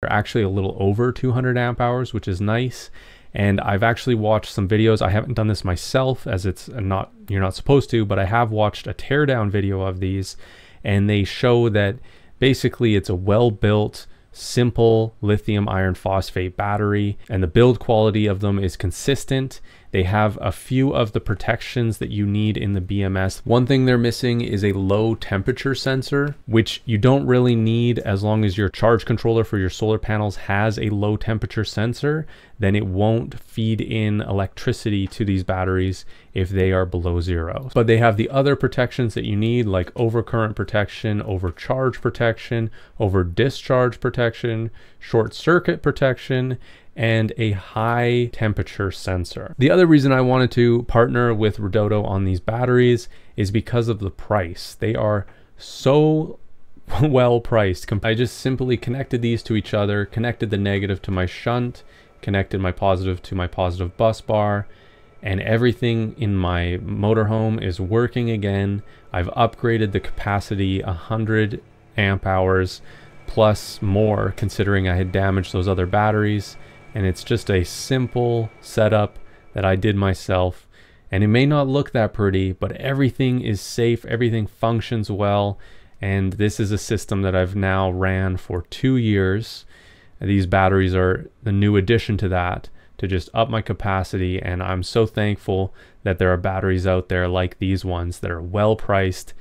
They're actually a little over 200 amp hours, which is nice. And I've actually watched some videos. I haven't done this myself as it's not, you're not supposed to, but I have watched a teardown video of these and they show that basically it's a well-built, simple lithium iron phosphate battery and the build quality of them is consistent they have a few of the protections that you need in the BMS. One thing they're missing is a low temperature sensor, which you don't really need as long as your charge controller for your solar panels has a low temperature sensor, then it won't feed in electricity to these batteries if they are below zero. But they have the other protections that you need like overcurrent protection, overcharge protection, over discharge protection, short circuit protection, and a high temperature sensor. The other reason I wanted to partner with Redodo on these batteries is because of the price. They are so well priced. I just simply connected these to each other, connected the negative to my shunt, connected my positive to my positive bus bar, and everything in my motorhome is working again. I've upgraded the capacity 100 amp hours plus more considering I had damaged those other batteries and it's just a simple setup that I did myself. And it may not look that pretty but everything is safe everything functions well. And this is a system that I've now ran for two years. These batteries are the new addition to that to just up my capacity. And I'm so thankful that there are batteries out there like these ones that are well priced